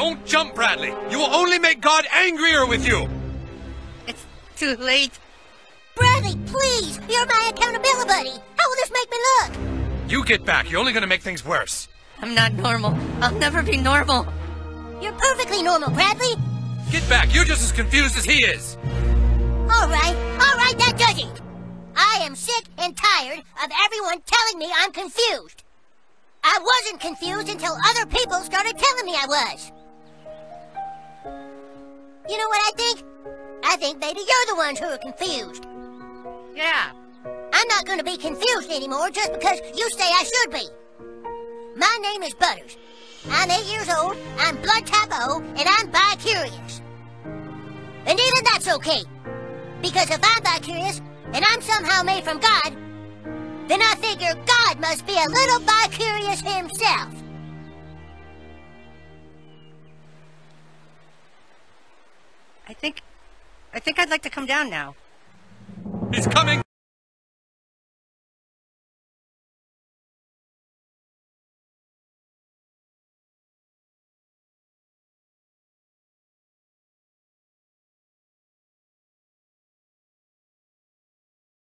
Don't jump, Bradley. You will only make God angrier with you. It's too late. Bradley, please! You're my accountability buddy! How will this make me look? You get back. You're only gonna make things worse. I'm not normal. I'll never be normal. You're perfectly normal, Bradley! Get back. You're just as confused as he is. Alright, alright, that does it! I am sick and tired of everyone telling me I'm confused. I wasn't confused until other people started telling me I was. You know what I think? I think maybe you're the ones who are confused. Yeah. I'm not going to be confused anymore just because you say I should be. My name is Butters. I'm eight years old, I'm blood type O, and I'm bi-curious. And even that's okay. Because if I'm bi-curious, and I'm somehow made from God, then I figure God must be a little bi-curious himself. I think... I think I'd like to come down now. He's coming.